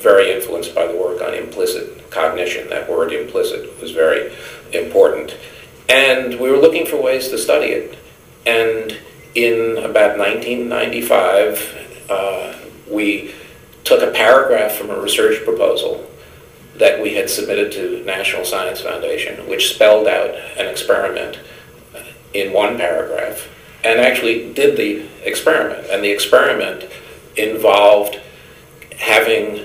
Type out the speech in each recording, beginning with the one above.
very influenced by the work on implicit cognition. That word implicit was very important. And we were looking for ways to study it. And in about 1995, uh, we took a paragraph from a research proposal that we had submitted to National Science Foundation, which spelled out an experiment in one paragraph, and actually did the experiment. And the experiment involved having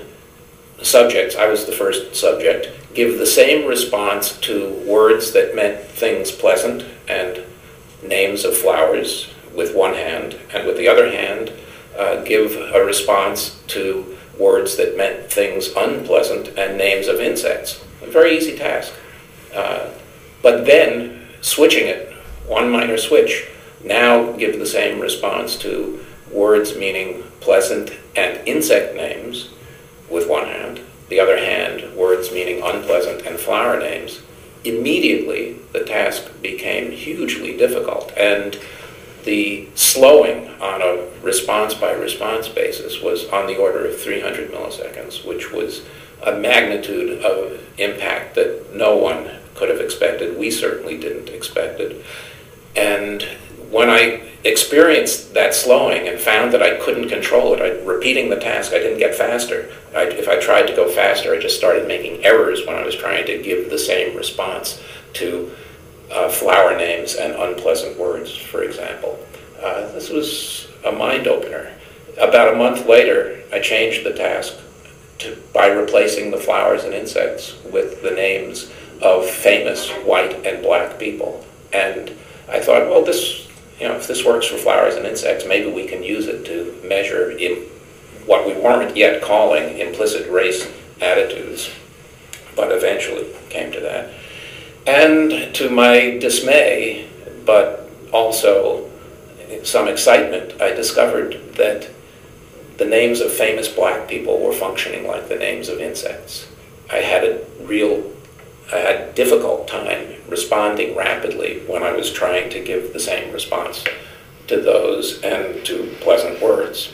subjects, I was the first subject, give the same response to words that meant things pleasant and names of flowers with one hand, and with the other hand, uh, give a response to words that meant things unpleasant and names of insects. A very easy task. Uh, but then switching it, one minor switch, now give the same response to words meaning pleasant and insect names with one hand, the other hand, words meaning unpleasant and flower names. Immediately, the task became hugely difficult. And the slowing on a response by response basis was on the order of 300 milliseconds, which was a magnitude of impact that no one could have expected. We certainly didn't expect it. And when I experienced that slowing and found that I couldn't control it, I, repeating the task, I didn't get faster. I, if I tried to go faster, I just started making errors when I was trying to give the same response to uh, flower names and unpleasant words, for example. Uh, this was a mind opener. About a month later, I changed the task to, by replacing the flowers and insects with the names of famous white and black people. And I thought, well, this, you know, if this works for flowers and insects, maybe we can use it to measure what we weren't yet calling implicit race attitudes, but eventually came to that. And to my dismay, but also some excitement, I discovered that the names of famous black people were functioning like the names of insects. I had a real, I had difficult time responding rapidly when I was trying to give the same response to those and to pleasant words.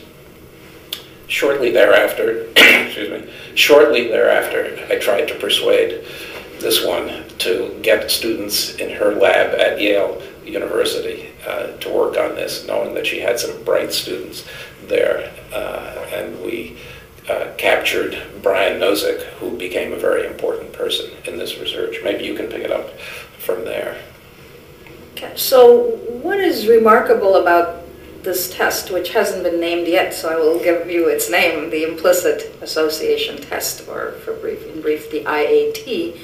Shortly thereafter, excuse me, shortly thereafter, I tried to persuade this one to get students in her lab at Yale University uh, to work on this, knowing that she had some bright students there. Uh, and we uh, captured Brian Nosek, who became a very important person in this research. Maybe you can pick it up from there. Okay, so what is remarkable about this test, which hasn't been named yet, so I will give you its name, the Implicit Association Test, or for brief, in brief, the IAT,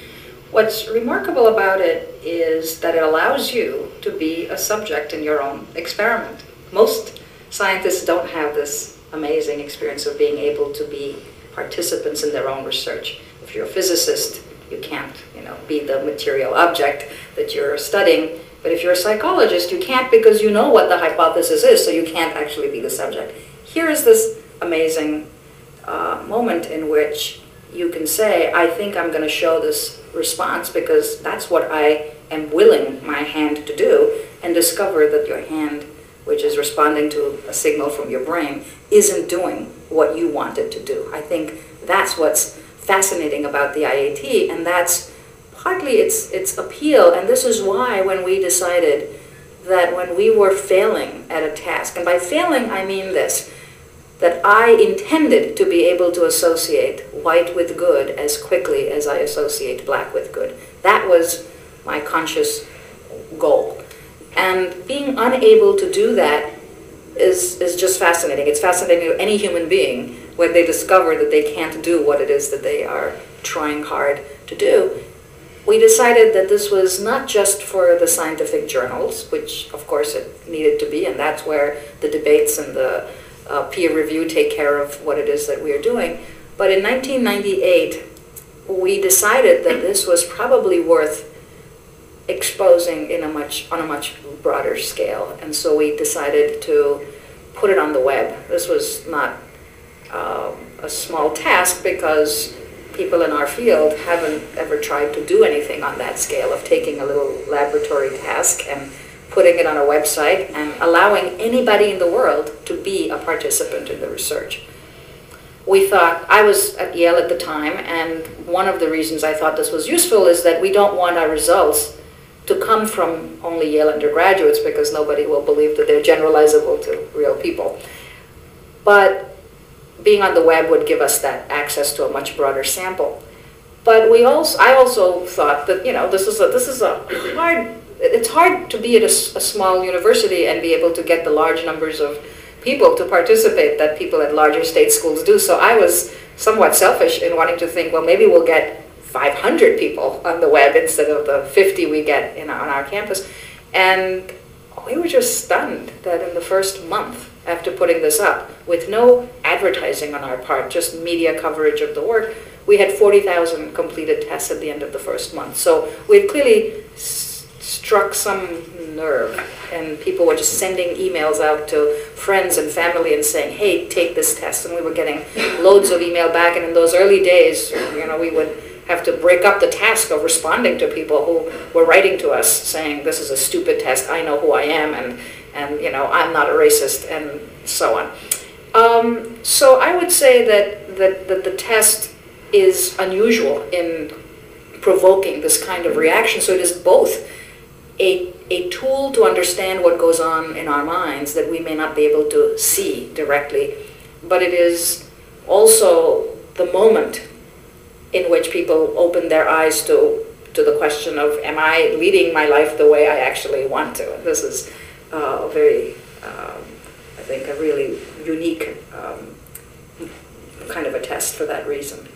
What's remarkable about it is that it allows you to be a subject in your own experiment. Most scientists don't have this amazing experience of being able to be participants in their own research. If you're a physicist, you can't, you know, be the material object that you're studying. But if you're a psychologist, you can't because you know what the hypothesis is, so you can't actually be the subject. Here is this amazing uh, moment in which you can say, I think I'm going to show this response because that's what I am willing my hand to do, and discover that your hand, which is responding to a signal from your brain, isn't doing what you want it to do. I think that's what's fascinating about the IAT, and that's partly its, its appeal, and this is why when we decided that when we were failing at a task, and by failing I mean this, that I intended to be able to associate white with good as quickly as I associate black with good. That was my conscious goal. And being unable to do that is, is just fascinating. It's fascinating to any human being when they discover that they can't do what it is that they are trying hard to do. We decided that this was not just for the scientific journals, which of course it needed to be, and that's where the debates and the uh, peer review take care of what it is that we are doing. But in 1998, we decided that this was probably worth exposing in a much on a much broader scale, and so we decided to put it on the web. This was not um, a small task because people in our field haven't ever tried to do anything on that scale of taking a little laboratory task and putting it on a website and allowing anybody in the world to be a participant in the research. we thought, I was at Yale at the time, and one of the reasons I thought this was useful is that we don't want our results to come from only Yale undergraduates because nobody will believe that they're generalizable to real people. But being on the web would give us that access to a much broader sample. But we also, I also thought that, you know, this is a, this is a hard, it's hard to be at a, a small university and be able to get the large numbers of people to participate that people at larger state schools do. So I was somewhat selfish in wanting to think, well, maybe we'll get 500 people on the web instead of the 50 we get in, on our campus. And we were just stunned that in the first month after putting this up, with no advertising on our part, just media coverage of the work, we had 40,000 completed tests at the end of the first month. So we had clearly struck some nerve, and people were just sending emails out to friends and family and saying, hey, take this test. And we were getting loads of email back, and in those early days, you know, we would have to break up the task of responding to people who were writing to us saying, this is a stupid test, I know who I am, and, and you know, I'm not a racist, and so on. Um, so I would say that, that, that the test is unusual in provoking this kind of reaction. So it is both a, a tool to understand what goes on in our minds that we may not be able to see directly, but it is also the moment in which people open their eyes to, to the question of, am I leading my life the way I actually want to? This is uh, a very, um, I think, a really unique um, kind of a test for that reason.